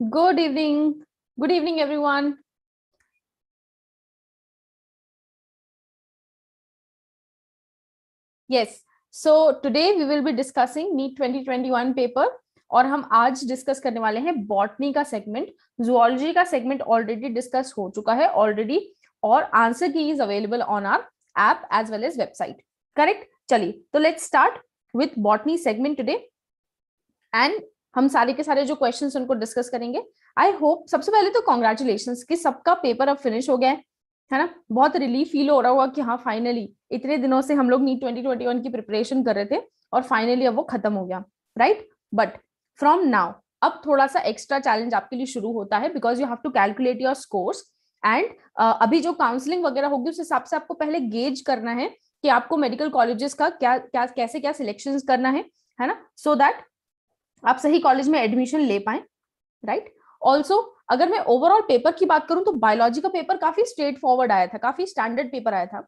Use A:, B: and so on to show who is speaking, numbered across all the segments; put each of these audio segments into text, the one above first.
A: Good evening. Good evening, everyone. Yes. So today we will be discussing NEET 2021 paper और हम आज discuss करने वाले हैं बॉटनी का सेगमेंट जुआलॉजी का सेगमेंट ऑलरेडी डिस्कस हो चुका है ऑलरेडी और answer key is available on our app as well as website correct चलिए तो let's start with botany segment today and हम सारे के सारे जो क्वेश्चंस उनको डिस्कस करेंगे। आई होप सबसे पहले तो कॉन्ग्रेचुलेशन कि सबका पेपर अब फिनिश हो गया है है ना? बहुत रिलीफ फील हो रहा होगा कि हाँ फाइनली इतने दिनों से हम लोग नीट ट्वेंटी ट्वेंटी वन की प्रिपरेशन कर रहे थे और फाइनली अब वो खत्म हो गया राइट बट फ्रॉम नाउ अब थोड़ा सा एक्स्ट्रा चैलेंज आपके लिए शुरू होता है because you have to calculate your scores and अभी जो काउंसलिंग वगैरह होगी, उस हिसाब से आपको पहले गेज करना है कि आपको मेडिकल कॉलेजेस का क्या क्या कैसे क्या सिलेक्शन करना है है ना? सो दैट आप सही कॉलेज में एडमिशन ले पाए राइट ऑल्सो अगर मैं ओवरऑल पेपर की बात करूँ तो बायोलॉजी का पेपर काफ़ी स्ट्रेट फॉरवर्ड आया था, काफ़ी स्टैंडर्ड पेपर आया था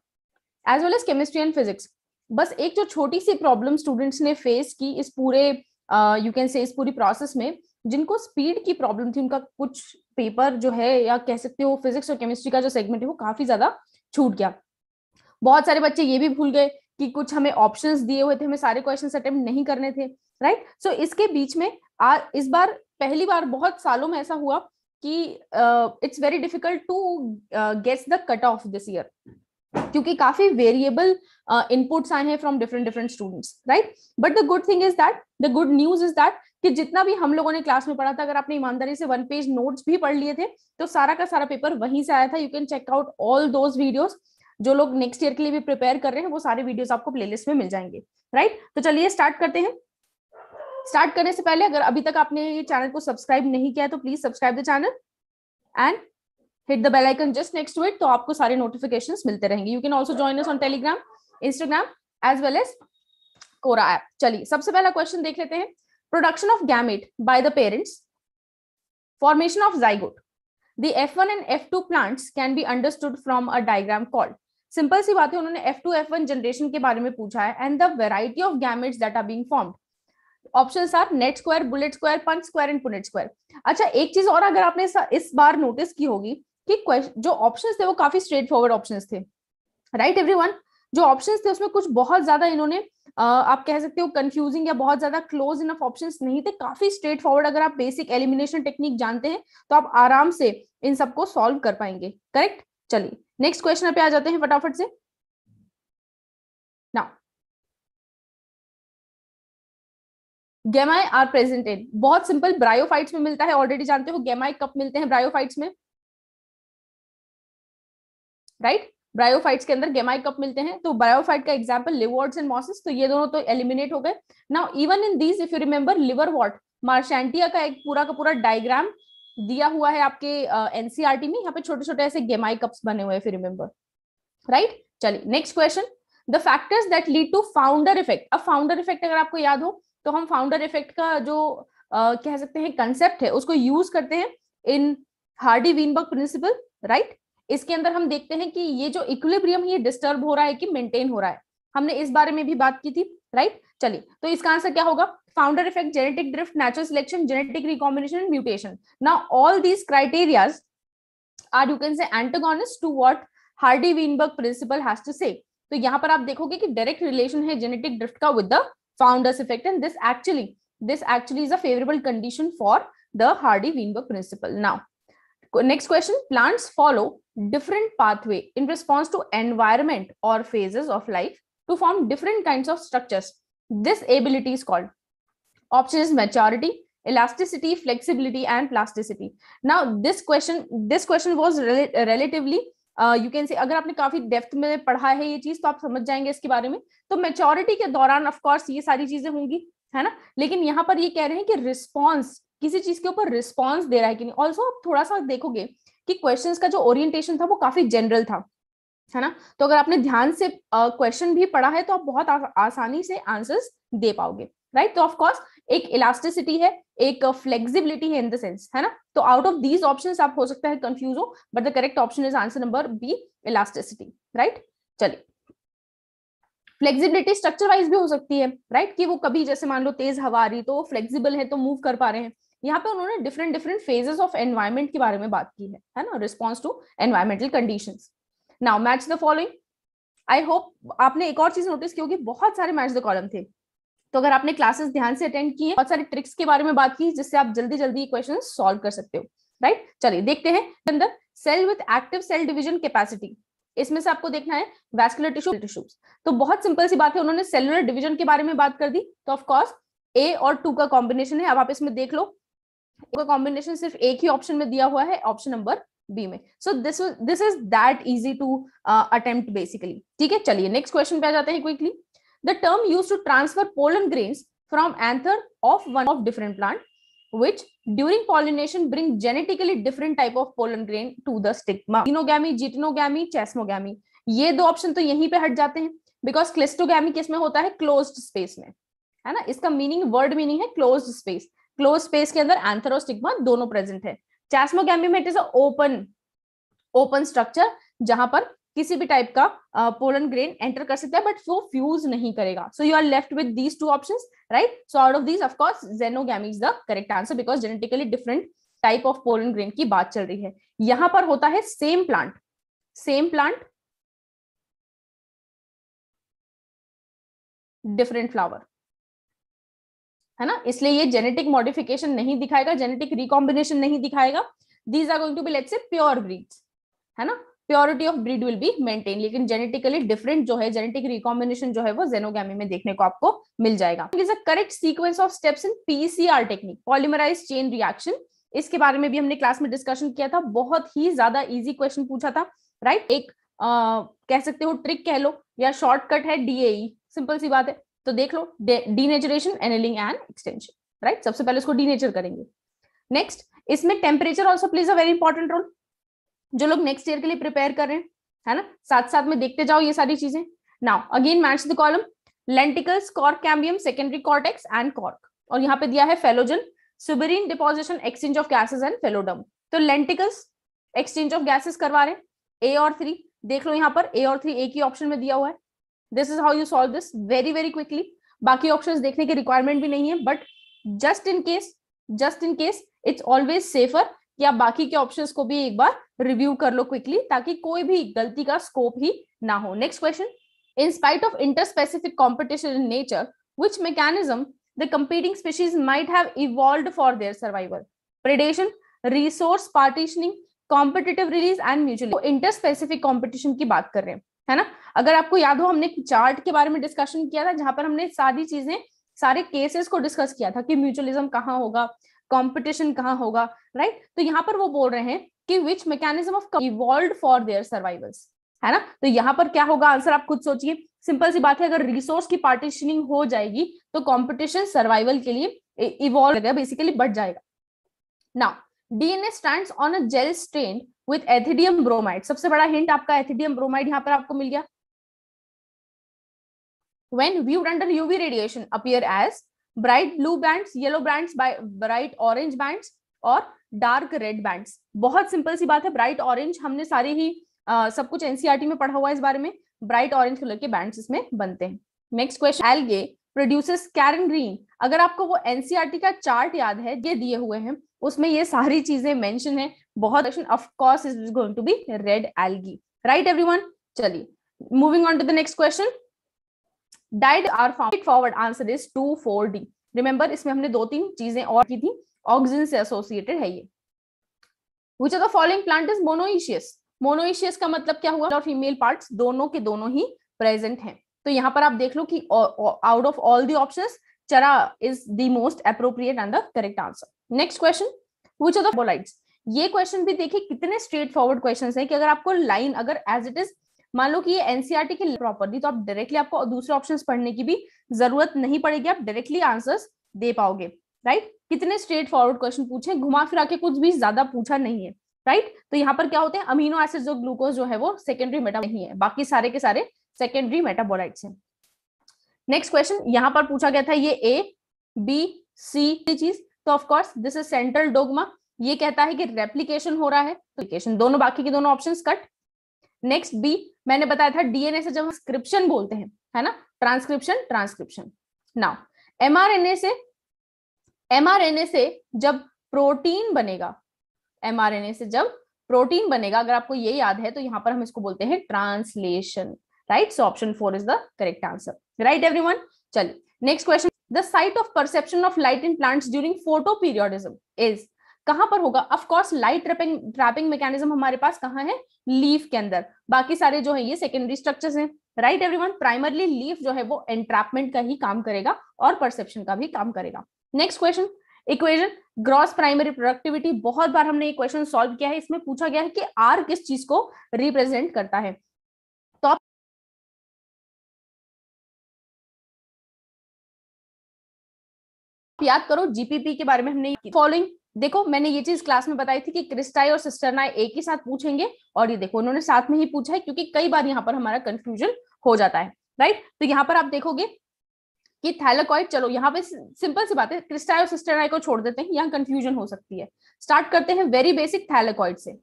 A: as well as chemistry and physics बस एक जो छोटी सी प्रॉब्लम स्टूडेंट्स ने फेस की इस पूरे यू कैन से इस पूरी प्रोसेस में, जिनको स्पीड की प्रॉब्लम थी, उनका कुछ पेपर जो है, या कह सकते हो फिजिक्स और केमिस्ट्री का जो सेगमेंट है, वो काफ़ी ज़्यादा छूट गया। बहुत सारे बच्चे ये भी भूल गए कि कुछ हमें ऑप्शंस दिए हुए थे, हमें सारे क्वेश्चन अटेम्प्ट नहीं करने थे। राइट सो इसके बीच में आ, इस बार पहली बार बहुत सालों में ऐसा हुआ कि it's very difficult to gets the cut off this year क्योंकि काफ़ी वेरिएबल इनपुट्स आए हैं from different different students right but the good thing is that the good news is that कि जितना भी हम लोगों ने क्लास में पढ़ा था अगर आपने ईमानदारी से वन पेज नोट्स भी पढ़ लिए थे तो सारा का सारा पेपर वहीं से आया था। You can check out all those videos जो लोग नेक्स्ट ईयर के लिए भी प्रिपेयर कर रहे हैं वो सारे वीडियोस आपको प्लेलिस्ट में मिल जाएँगे राइट right? तो चलिए स्टार्ट करते हैं। स्टार्ट करने से पहले अगर अभी तक आपने ये चैनल को सब्सक्राइब नहीं किया है तो please subscribe the channel and hit the bell icon just next to it तो आपको सारे नोटिफिकेशंस मिलते रहेंगे। You can also join us on Telegram Instagram as well as Quora app चलिए, सबसे पहला क्वेश्चन देख लेते हैं। Production of gamete by the parents formation of zygote the f1 and f2 plants can be understood from a diagram called simple सी बात है, उन्होंने F2 F1 जनरेशन के बारे में पूछा है and the variety of gametes that are being formed options are net square bullet square punch square and Punnett square अच्छा एक चीज़ और अगर आपने इस बार नोटिस की होगी कि जो ऑप्शंस थे वो काफ़ी स्ट्रेट फॉरवर्ड ऑप्शंस थे। राइट एवरीवन जो ऑप्शंस थे उसमें कुछ बहुत ज़्यादा इन्होंने आप कह सकते हो कंफ्यूजिंग या बहुत ज़्यादा क्लोज इनफ ऑप्शंस नहीं थे, काफ़ी स्ट्रेट फॉरवर्ड अगर आप बेसिक एलिमिनेशन टेक्निक जानते हैं तो आप आराम से इन सबको सॉल्व कर पाएँगे। करेक्ट चलिए नेक्स्ट क्वेश्चन पे आ जाते हैं फटाफट से। Now gametes are present in बहुत सिंपल ब्रायोफाइट्स में मिलता है ऑलरेडी जानते हो गेमाई कब मिलते हैं ब्रायोफाइट्स में? Right right? ब्रायोफाइट्स के अंदर गेमाई कप मिलते हैं? तो ब्रायोफाइट का एग्ज़ाम्पल लिवर्ड्स एंड मॉसिस तो ये दोनों तो एलिमिनेट हो गए। Now even in these if you remember liverwort Marchantia का एक पूरा का पूरा डायग्राम दिया हुआ है आपके एनसीआरटी uh, में। यहाँ पे छोटे छोटे ऐसे गेमाई कप्स बने हुए हैं फिर रिमेंबर राइट चलिए next question the factors that lead to founder effect अब फाउंडर इफ़ेक्ट अगर आपको याद हो तो हम फाउंडर इफ़ेक्ट का जो कह सकते हैं कंसेप्ट है, उसको यूज़ करते हैं in Hardy Weinberg principle right इसके अंदर हम देखते हैं कि ये जो इक्विलिब्रियम ये डिस्टर्ब हो रहा है कि मेंटेन हो रहा है। हमने इस बारे में भी बात की थी राइट चलिए तो इसका आंसर क्या होगा? Founder effect genetic drift natural selection genetic recombination and mutation now all these criterias are you can say antagonist to what Hardy Weinberg principle has to say तो यहाँ पर आप देखोगे कि डायरेक्ट रिलेशन है जेनेटिक ड्रिफ्ट का with the founders effect. And this actually this actually is a favorable condition for the hardy weinberg principle. Now next question. Plants follow different pathway in response to environment or phases of life to form different kinds of structures. This ability is called option is maturity elasticity flexibility and plasticity. Now this question this question was rel relatively you can say अगर आपने काफ़ी depth में पढ़ा है ये चीज़ तो आप समझ जाएँगे इसके बारे में। तो मेचोरिटी के दौरान ऑफकोर्स ये सारी चीज़ें होंगी है ना? लेकिन यहाँ पर ये कह रहे हैं कि रिस्पॉन्स किसी चीज़ के ऊपर रिस्पॉन्स दे रहा है कि नहीं? ऑल्सो आप थोड़ा सा देखोगे कि क्वेश्चंस का जो ओरिएंटेशन था वो काफ़ी जनरल था है ना? तो अगर आपने ध्यान से क्वेश्चन uh, भी पढ़ा है तो आप बहुत आ, आसानी से आंसर्स दे पाओगे राइट तो ऑफकोर्स एक इलास्टिसिटी है, एक फ्लेक्सिबिलिटी है इन द सेंस है ना? तो आउट ऑफ़ दीज ऑप्शन आप हो सकता है कंफ्यूज हो but the correct option is answer number B elasticity right चलिए। फ्लेक्सिबिलिटी स्ट्रक्चर वाइज भी हो सकती है राइट right? कि वो कभी जैसे मान लो तेज हवा आ रही तो फ्लेक्सिबल है तो मूव कर पा रहे हैं। यहाँ पे उन्होंने different different phases of environment के बारे में बात की है है ना? Response to environmental condition now match the following I hope आपने एक और चीज़ नोटिस की होगी, बहुत सारे मैच द कॉलम थे। तो अगर आपने क्लासेस ध्यान से अटेंड किए, बहुत सारे ट्रिक्स के बारे में बात की, जिससे आप जल्दी जल्दी क्वेश्चन सॉल्व कर सकते हो राइट चलिए देखते हैं, अंदर cell with active cell division capacity इसमें से आपको देखना है वैस्कुलर टिश्यू टिश्यूज तो बहुत सिंपल सी बात है, उन्होंने सेलुलर डिवीज़न के बारे में बात कर दी तो ऑफकोर्स ए और टू का कॉम्बिनेशन है, अब आप इसमें देख लो। का कॉम्बिनेशन सिर्फ़ एक ही ऑप्शन में दिया हुआ है ऑप्शन नंबर बी में। So this this is that easy to attempt basically ठीक है, चलिए नेक्स्ट क्वेश्चन पे आ जाते हैं quickly the term use to transfer pollen grains from anther of one of different plant which during pollination bring genetically different type of pollen grain to the stigma. Ginogamy geitonogamy chesmogamy ये दो option तो यहीं पे हट जाते हैं because cleistogamy में होता है? क्लोज्ड स्पेस में. है ना? इसका मीनिंग वर्ड मीनिंग है क्लोज्ड स्पेस क्लोज स्पेस के अंदर एंथर और स्टिग्मा दोनों प्रेजेंट है. चैस्मोगैमी में it is open open structure जहाँ पर किसी भी टाइप का पोलन ग्रेन एंटर कर सकता है बट वो फ्यूज नहीं करेगा। So you are left with these two option right so out of these of course xenogamy is the correct answer because genetically different type of pollen grain की बात चल रही है। यहाँ पर होता है same plant same plant different flower है ना? इसलिए ये जेनेटिक मॉडिफिकेशन नहीं दिखाएगा जेनेटिक रिकॉम्बिनेशन नहीं दिखाएगा। These are going to be let's say pure breeds है ना? Purity of breed will be maintain लेकिन जेनेटिकली डिफरेंट जो है जेनेटिक रिकॉम्बिनेशन जो है वो जेनोगैमी में देखने को आपको मिल जाएगा। Is a correct sequence of steps in PCR technique polymerise chain reaction इसके बारे में भी हमने क्लास में डिस्कशन किया था। बहुत ही ज़्यादा इजी क्वेश्चन पूछा था राइट right? एक आ, कह सकते हो ट्रिक कह लो या शॉर्टकट है डीएई सिंपल सी बात है। तो देख लो denaturation annealing and extension right सबसे पहले उसको डीनेचर करेंगे। नेक्स्ट इसमें temperature also plays a very important role जो लोग नेक्स्ट ईयर के लिए प्रिपेयर कर रहे हैं, है ना? साथ साथ में देखते जाओ ये सारी चीज़ें। Now again match the column lenticels cork cambium secondary cortex and cork और यहाँ पे दिया है phellogen suberin deposition exchange of gases and phelloderm तो लेंटिकल्स एक्सचेंज ऑफ़ गैसेस करवा रहे ए और थ्री देख लो यहाँ पर ए और थ्री ए की ऑप्शन में दिया हुआ है। This is how you solve this very very quickly बाकी ऑप्शन देखने की रिक्वायरमेंट भी नहीं है but just in case just in case it's always safer कि आप बाकी के ऑप्शन को भी एक बार रिव्यू कर लो क्विकली ताकि कोई भी गलती का स्कोप ही ना हो। Next question in spite of interspecific competition in nature which mechanism the competing species might and mutually interspecific competition की बात कर रहे हैं, है ना? अगर आपको याद हो, हमने चार्ट के बारे में डिस्कशन किया था जहाँ पर हमने सारी चीज़ें, सारे केसेस को डिस्कस किया था कि म्यूचुअलिज्म कहाँ होगा कंपटीशन कहाँ होगा राइट तो यहाँ पर वो बोल रहे हैं कि which mechanism of evolve for their survivals है ना? तो यहाँ पर क्या होगा? आंसर आप खुद सोचिए। सिंपल सी बात है, अगर रिसोर्स की पार्टीशनिंग हो जाएगी तो कंपटीशन सर्वाइवल के लिए इवॉल्व करेगा बेसिकली बढ़ जाएगा। Now DNA stands on a gel strain with ethidium bromide सबसे बड़ा हिंट आपका एथिडियम ब्रोमाइड यहाँ पर आपको मिल गया। When viewed under UV radiation appear as bright blue bands, yellow bands by, bright orange bands, और डार्क रेड बैंड्स। बहुत simple सी बात है ब्राइट ऑरेंज हमने सारी ही आ, सब कुछ एनसीआरटी में पढ़ा हुआ है इस बारे में। ब्राइट ऑरेंज कलर के बैंड्स इसमें बनते हैं। Next question algae produces carrageenan. अगर आपको वो एनसीआरटी का चार्ट याद है ये दिए हुए हैं उसमें ये सारी चीज़ें मेंशन है। बहुत of course is going to be red algae right everyone चलिए moving on to the next question died are forward answer is two four D remember इसमें हमने दो तीन चीज़ें और की थी। ऑक्सीजन से एसोसिएटेड है ये। Which are the following plant is monoecious monoecious का मतलब क्या हुआ? और फीमेल पार्ट्स दोनों के दोनों ही प्रेजेंट हैं। तो यहाँ पर आप देख लो कि out of all the options Chara is the most appropriate and the correct answer next question which are the बोलाइट्स ये क्वेश्चन भी देखिए कितने स्ट्रेट फॉरवर्ड क्वेश्चन है कि अगर आपको लाइन अगर एज इट इज़ मान लो कि ये एनसीआरटी की प्रॉपर्टी तो आप डायरेक्टली आपको दूसरे ऑप्शन पढ़ने की भी ज़रूरत नहीं पड़ेगी, आप डायरेक्टली आंसर्स दे पाओगे। राइट कितने स्ट्रेट फॉरवर्ड क्वेश्चन पूछे, घुमा फिरा के कुछ भी ज़्यादा पूछा नहीं है। राइट तो यहाँ पर क्या होते हैं? अमीनो एसिड जो ग्लूकोज जो है वो सेकेंडरी मेटा नहीं है। बाकी सारे के सारे सेकेंडरी मेटाबोलाइट्स हैं। नेक्स्ट क्वेश्चन यहाँ पर पूछा गया था ये ए बी सी चीज़। तो of course this is central dogma ये कहता है कि रेप्लीकेशन हो रहा है। तो दोनों बाकी के दोनों ऑप्शन कट नेक्स्ट बी मैंने बताया था डीएनए से जब हम स्क्रिप्शन बोलते हैं, है ना? ट्रांसक्रिप्शन ट्रांसक्रिप्शन नाउ एमआरएनए से एमआरएनए से जब प्रोटीन बनेगा एमआरएनए से जब प्रोटीन बनेगा, अगर आपको ये याद है तो यहाँ पर हम इसको बोलते हैं translation right so option four is the correct answer right everyone चलिए next question the site of perception of light in plants during photoperiodism is कहाँ पर होगा? Of course light trapping trapping mechanism हमारे पास कहाँ है? लीफ के अंदर। बाकी सारे जो है, ये सेकेंडरी स्ट्रक्चर्स हैं। राइट एवरीवन प्राइमरली लीफ जो है, वो एंट्रैपमेंट का ही काम करेगा और परसेप्शन का भी काम करेगा। Next question equation gross primary productivity बहुत बार हमने ये क्वेश्चन सॉल्व किया है। इसमें पूछा गया है कि आर किस चीज़ को रिप्रेजेंट करता है। तो आप याद करो जीपीपी के बारे में हमने फॉलोइंग देखो, मैंने ये चीज़ क्लास में बताई थी कि क्रिस्टाई और सिस्टरनाई एक ही साथ पूछेंगे और ये देखो, उन्होंने साथ में ही पूछा है क्योंकि कई बार यहाँ पर हमारा कंफ्यूजन हो जाता है राइट तो यहाँ पर आप देखोगे कि थैलेकॉइड चलो, यहाँ पे सिंपल सी बात है क्रिस्टाई और को छोड़ देते हैं, यहाँ कंफ्यूजन हो सकती है। स्टार्ट करते हैं वेरी बेसिक थैलेकॉइड से।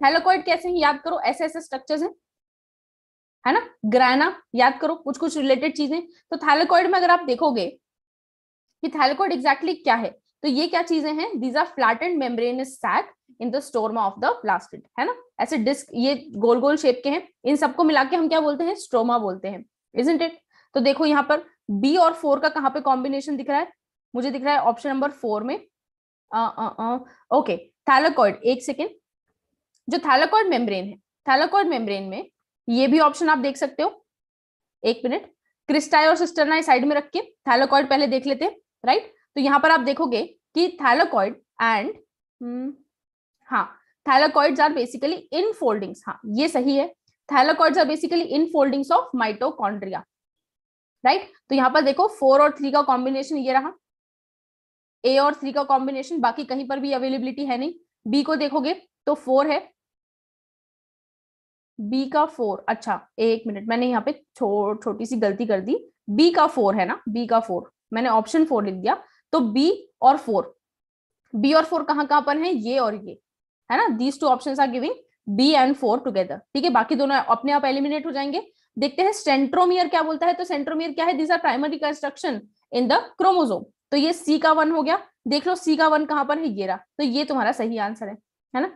A: थैलेकॉइड कैसे हैं, याद करो ऐसे ऐसे स्ट्रक्चर्स हैं। है ना? ग्रैना याद करो कुछ कुछ रिलेटेड चीज़ें। तो थैलेकॉइड में अगर आप देखोगे कि थैलेकॉइड एग्जैक्टली क्या है तो ये क्या चीज़ें हैं? These are flattened membranous sac in the stroma of the plastid है ना? ऐसे डिस्क ये गोल गोल शेप के हैं। इन सबको मिला के हम क्या बोलते हैं? स्ट्रोमा बोलते हैं। इजंट इट तो देखो यहाँ पर बी और फोर का कहाँ पे कॉम्बिनेशन दिख रहा है? मुझे दिख रहा है ऑप्शन नंबर फोर में। ओके थैलाकॉइड एक सेकेंड जो थैलाकॉइड मेम्ब्रेन है थैलाकॉइड मेम्ब्रेन में ये भी ऑप्शन आप देख सकते हो। एक मिनट क्रिस्टाई और सिस्टरनाई साइड में रख के थैलाकॉइड पहले देख लेते हैं राइट तो यहाँ पर आप देखोगे कि थैलाकॉइड एंड hmm, हाँ thylakoids are basically in foldings हाँ ये सही है। Thylakoids are basically in foldings of mitochondria right? तो यहाँ पर देखो फोर और थ्री का कॉम्बिनेशन ये रहा। ए और थ्री का कॉम्बिनेशन बाकी कहीं पर भी अवेलेबिलिटी है नहीं। बी को देखोगे तो फोर है। बी का फोर अच्छा एक मिनट मैंने यहाँ पे छो, छोटी सी गलती कर दी। बी का फोर है ना? बी का फोर मैंने ऑप्शन फोर लिख दिया। तो बी और फोर बी और फोर कहाँ कहाँ पर है? ये और ये है ना? These two option are giving B and four together ठीक है? बाकी दोनों अपने आप एलिमिनेट हो जाएँगे। देखते हैं सेंट्रोमियर क्या बोलता है? तो सेंट्रोमियर क्या है? This are primary construction in the chromosome तो ये सी का वन हो गया। देख लो सी का वन कहाँ पर है? ये रहा। तो ये तुम्हारा सही आंसर है है ना?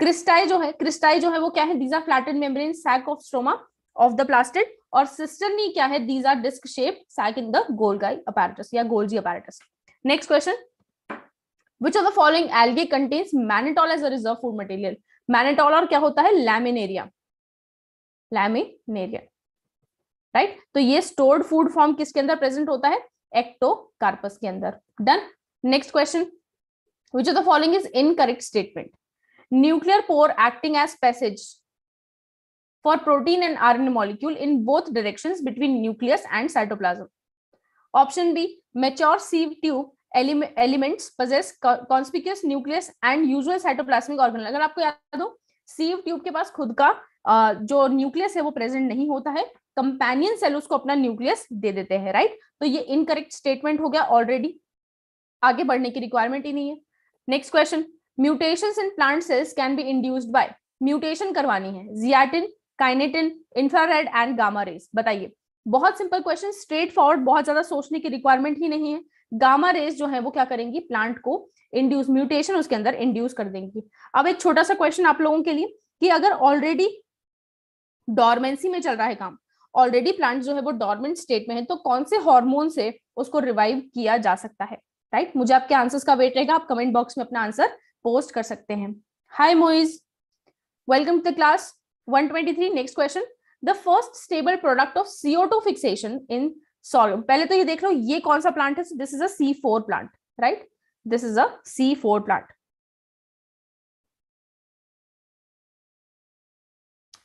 A: क्रिस्टाई जो है क्रिस्टाई जो है वो क्या है? These are flatted membrane sac of stroma of the plastid और सिस्टरनी क्या है? These are disc shape sac in the Golgi apparatus या Golgi apparatus next question which of the following algae contains mannitol as a reserve food material? Mannitol और क्या होता है? Laminaria laminarin right तो ये स्टोर्ड फ़ूड फॉर्म किसके अंदर present होता है? एक्टोकार्पस के अंदर। Done next question which of the following is incorrect statement nuclear pore acting as passage for protein and R molecule in both direction between nucleus and cytoplasm option B mature sieve tube element possess conspicuous nucleus and usual cytoplasmic organelle अगर आपको याद हो sieve tube के पास खुद का जो nucleus है वो प्रेजेंट नहीं होता है, कंपेनियन सेल उसको अपना न्यूक्लियस दे देते हैं, राइट? तो ये इनकरेक्ट स्टेटमेंट हो गया ऑलरेडी आगे बढ़ने की रिक्वायरमेंट ही नहीं है। Next question mutation in plant cells can be induced by mutation करवानी है zeatin kinetin infrared and gamma rays बताइए, बहुत सिंपल क्वेश्चन स्ट्रेट फॉरवर्ड बहुत ज़्यादा सोचने की रिक्वायरमेंट ही नहीं है। गामा रेस जो है वो क्या करेंगी? प्लांट को इंड्यूस म्यूटेशन उसके अंदर इंड्यूस कर देंगी। अब एक छोटा सा क्वेश्चन आप लोगों के लिए कि अगर ऑलरेडी डॉर्मेंसी में चल रहा है काम। ऑलरेडी प्लांट जो है वो डॉर्मेंट स्टेट में है तो कौन से हार्मोन से उसको रिवाइव किया जा सकता है? राइट? मुझे आपके आंसर्स का वेट रहेगा, आप कमेंट बॉक्स में अपना आंसर पोस्ट कर सकते हैं। Hi Moiz welcome to the class 123 next question the first stable product of CO2 fixation in solve पहले तो ये देख लो, ये कौन सा प्लांट है? This is a C four plant right this is a C four plant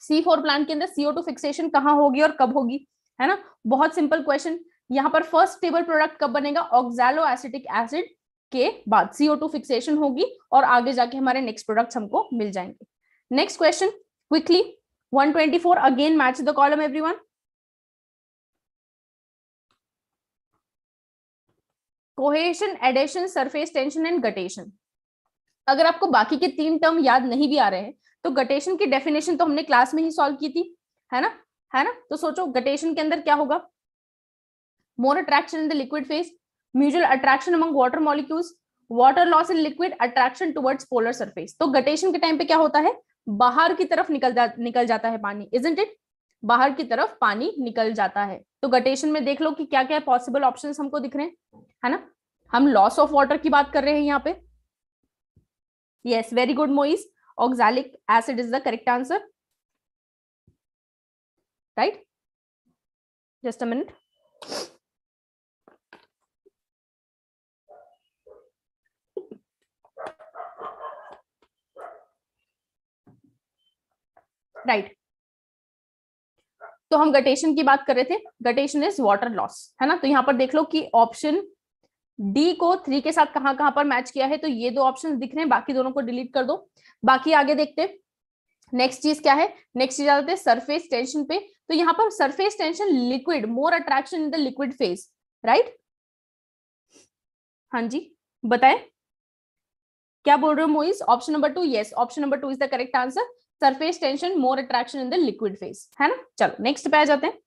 A: C four plant के अंदर सीओ टू फिक्सेशन कहाँ होगी और कब होगी? है ना? बहुत सिंपल क्वेश्चन यहाँ पर फ़र्स्ट स्टेबल प्रोडक्ट कब बनेगा? ऑक्सैलो एसिटिक एसिड के बाद सीओ टू फिक्सेशन होगी और आगे जाके हमारे नेक्स्ट प्रोडक्ट्स हमको मिल जाएँगे। Next question quickly 124 again match the column everyone cohesion adhesion surface tension and guttation अगर आपको बाकी के तीन टर्म याद नहीं भी आ रहे हैं तो गटेशन की डेफिनेशन तो हमने क्लास में ही सॉल्व की थी, है ना? है ना? तो सोचो, गटेशन के अंदर क्या होगा? More attraction in the liquid phase mutual attraction among water molecules water loss in liquid attraction towards polar surface तो गटेशन के टाइम पे क्या होता है? बाहर की तरफ़ निकल जा, निकल जाता है पानी इजेंट इट बाहर की तरफ़ पानी निकल जाता है। तो गटेशन में देख लो कि क्या क्या पॉसिबल ऑप्शन हमको दिख रहे हैं, है ना? हम लॉस ऑफ़ वाटर की बात कर रहे हैं यहाँ पे। Yes very good Moiz oxalic acid is the correct answer right just a minute right तो हम गटेशन की बात कर रहे थे. गटेशन इज़ वाटर लॉस है ना? तो यहाँ पर देख लो कि ऑप्शन डी को थ्री के साथ कहाँ कहाँ पर मैच किया है तो ये दो ऑप्शन दिख रहे हैं, बाकी दोनों को डिलीट कर दो। बाकी आगे देखते नेक्स्ट चीज़ क्या है? नेक्स्ट चीज़ आते हैं सरफेस टेंशन पे। तो यहाँ पर surface tension liquid more attraction in the liquid phase right हाँ जी, बताएँ। क्या बोल रहे हो Moiz? Option number two yes option number two is the correct answer surface tension more attraction in the liquid phase है ना? चलो नेक्स्ट पे आ जाते हैं।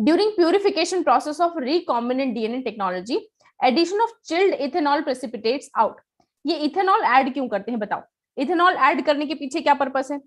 A: During purification process of recombinant DNA technology addition of chilled ethanol precipitates out ये ethanol add क्यों करते हैं बताओ? इथेनॉल ऐड करने के पीछे क्या पर्पस है?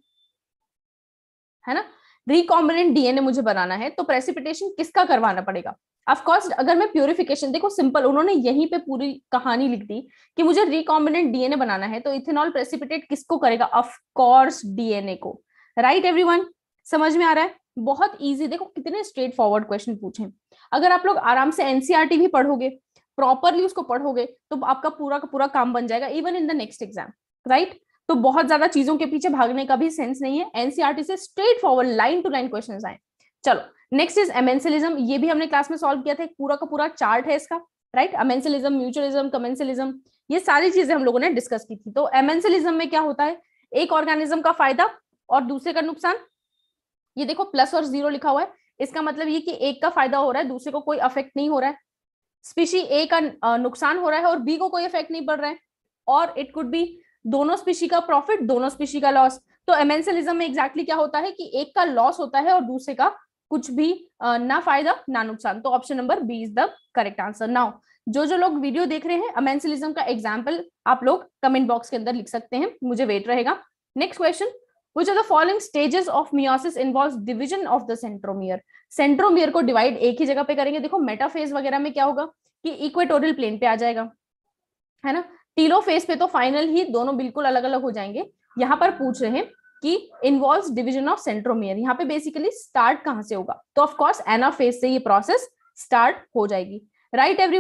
A: है ना? रिकॉम्बिनेंट डीएनए मुझे बनाना है तो प्रेसिपिटेशन किसका करवाना पड़ेगा? ऑफकोर्स अगर मैं प्यूरिफिकेशन देखो सिंपल उन्होंने यहीं पे पूरी कहानी लिख दी कि मुझे रिकॉम्बिनेंट डीएनए बनाना है तो इथेनॉल प्रेसिपिटेट किसको करेगा? ऑफकोर्स डीएनए को। राइट एवरीवन समझ में आ रहा है? बहुत इजी देखो, कितने स्ट्रेट फॉरवर्ड क्वेश्चन पूछे। अगर आप लोग आराम से एनसीआरटी भी पढ़ोगे प्रॉपरली उसको पढ़ोगे तो आपका पूरा का पूरा काम बन जाएगा even in the next exam right तो बहुत ज़्यादा चीज़ों के पीछे भागने का भी सेंस नहीं है। एनसीआरटी से straight forward line to line question आए। चलो नेक्स्ट इज़ एमेंसिलिज्म ये भी हमने क्लास में सॉल्व किया था पूरा का पूरा चार्ट है इसका राइट अमेंसिलिज्म म्यूचुअलिज्म कमेंसिलिज्म ये सारी चीज़ें हम लोगों ने डिस्कस की थी। तो एमेंसिलिज्म में क्या होता है? एक ऑर्गेनिज्म का फ़ायदा और दूसरे का नुकसान। ये देखो प्लस और ज़ीरो लिखा हुआ है। इसका मतलब ये कि एक का फ़ायदा हो रहा है, दूसरे को कोई अफेक्ट नहीं हो रहा है। स्पीशी ए का नुकसान हो रहा है और बी को कोई इफ़ेक्ट नहीं पड़ रहा है। और इट कुड बी दोनों स्पीशी का प्रॉफिट दोनों स्पीशी का लॉस तो एमेंसलिज्म में एग्जैक्टली exactly क्या होता है कि एक का लॉस होता है और दूसरे का कुछ भी ना फ़ायदा, ना नुकसान। तो option number B is the correct answer now जो जो लोग वीडियो देख रहे हैं अमेंसलिज्म का एग्ज़ाम्पल आप लोग कमेंट बॉक्स के अंदर लिख सकते हैं। मुझे वेट रहेगा। Next question which are the following stages of meiosis involves division of the centromere. Centromere को डिवाइड एक ही जगह पे करेंगे। देखो मेटाफेज वगैरह में क्या होगा कि इक्वेटोरियल प्लेन पे आ जाएगा, है ना? टीलो फेस पे तो फाइनल ही दोनों बिल्कुल अलग अलग हो जाएँगे। यहाँ पर पूछ रहे हैं कि इन्वॉल्व डिविजन ऑफ़ सेंट्रोमियर यहाँ पे बेसिकली स्टार्ट कहाँ से होगा? तो ऑफकोर्स एना फेस से ये प्रोसेस स्टार्ट हो जाएगी। राइट एवरी